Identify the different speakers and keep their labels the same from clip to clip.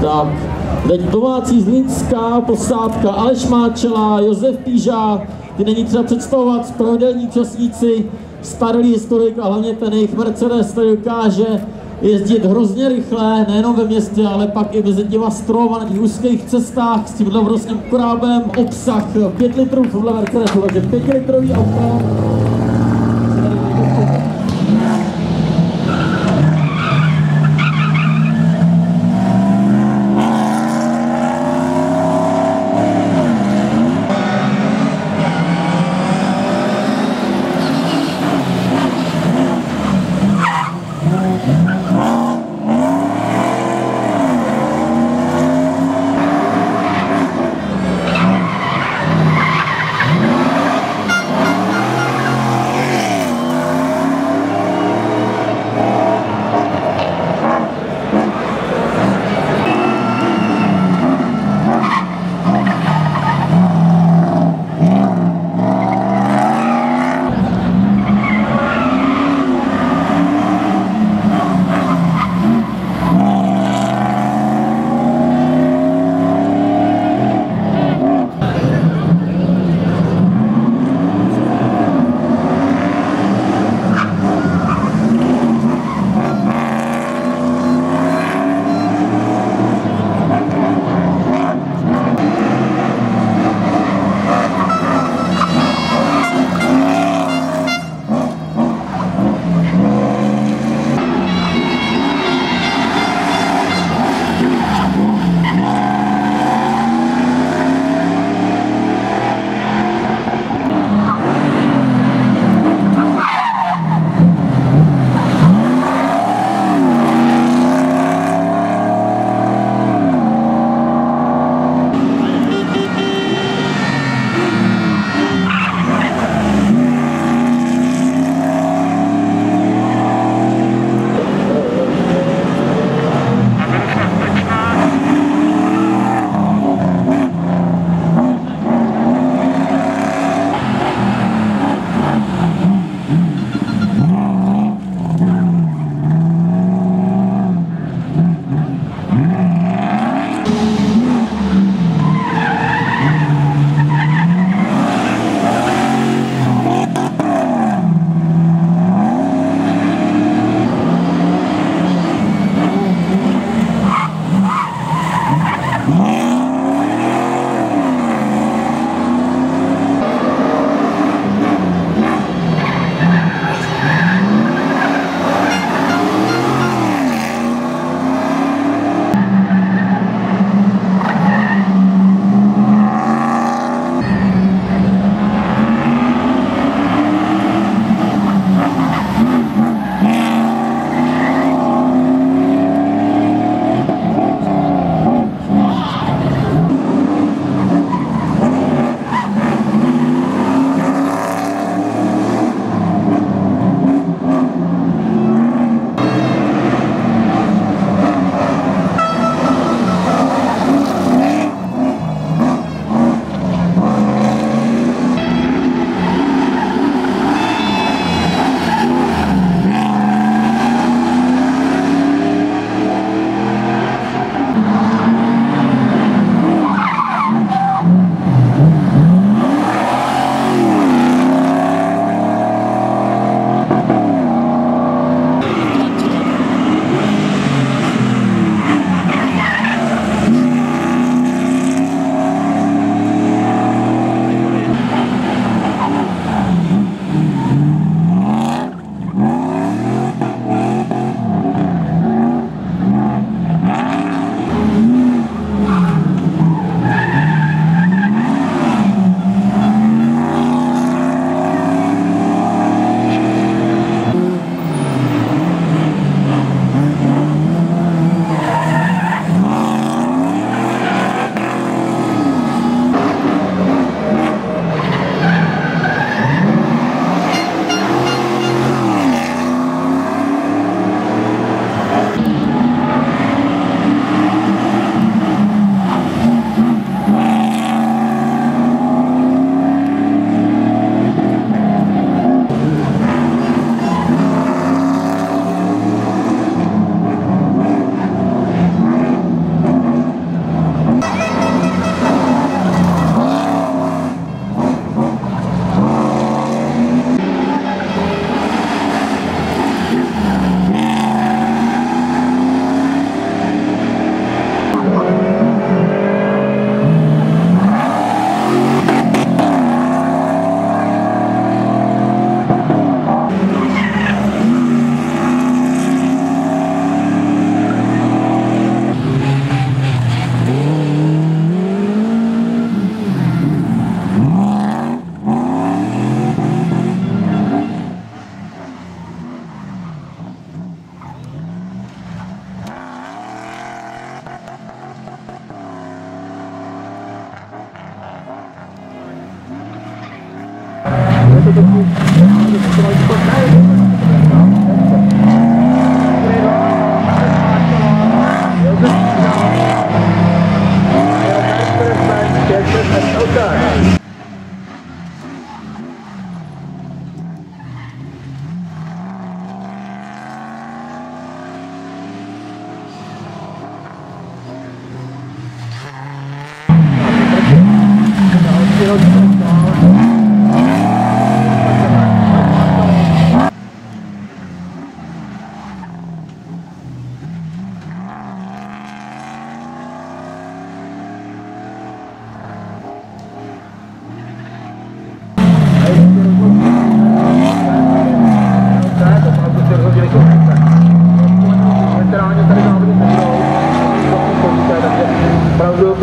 Speaker 1: Tak, teď domácí zlínská posádka Aleš Máčela, Josef Píža, ty není třeba představovat, pravidelní účastníci, starý historik a hlavně ten jejich Mercedes, který dokáže jezdit hrozně rychle, nejenom ve městě, ale pak i mezi těma strom a na těch úzkých cestách s tímhle obrovským korábem, obsah 5 litrů tohle Mercedesu, takže 5 litrový auto.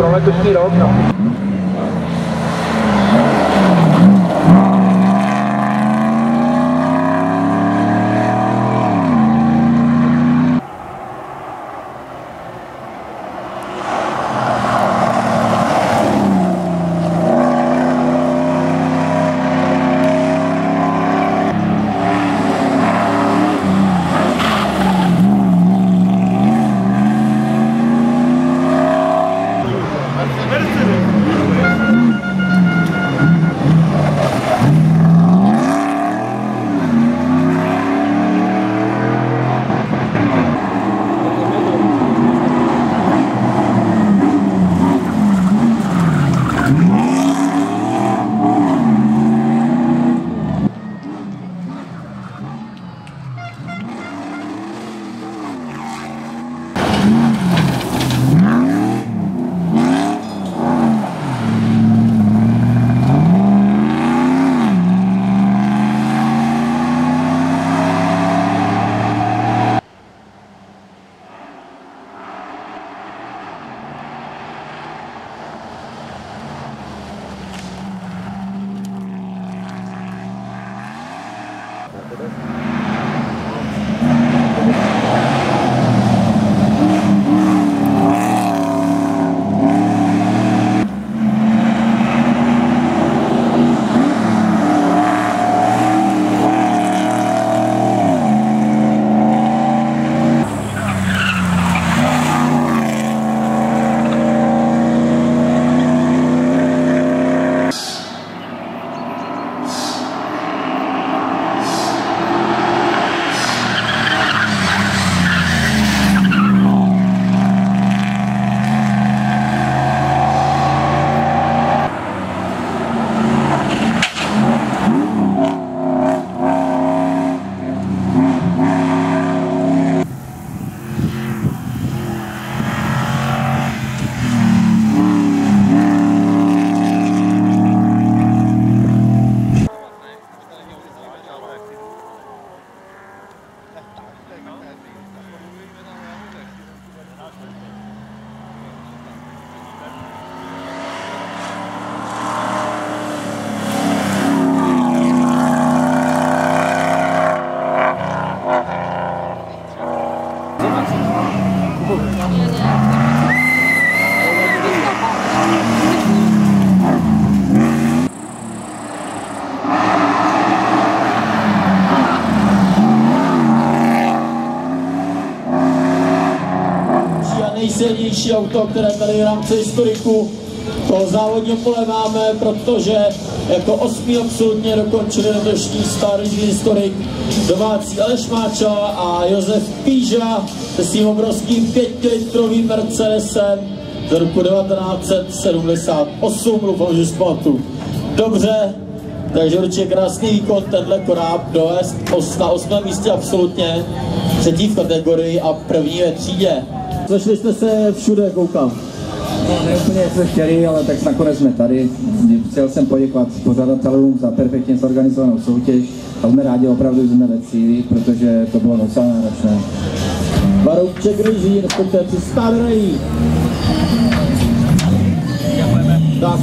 Speaker 2: Pro letošní rok. No.
Speaker 1: Nejsilnější auto, které tady v rámci historiku toho závodního pole máme, protože jako osmý absolutně dokončili letošní Star Racing Historik domácí Aleš Máča a Josef Píža se svým obrovským pětilitrovým Mercedesem z roku 1978, doufám, že zpamatuju. Dobře, takže určitě krásný výkon, tenhle koráb os- na osmém místě absolutně, třetí v kategorii a první ve třídě. Sešli jste se všude, koukám.
Speaker 3: No, ne úplně jak jsme chtěli, ale tak nakonec jsme tady. Chtěl jsem poděkovat pořadatelům za perfektně zorganizovanou soutěž a jsme rádi opravdu, že jsme ve cíli, protože to bylo docela náročné.
Speaker 1: Barouček Reží, respektive při Star. Tak,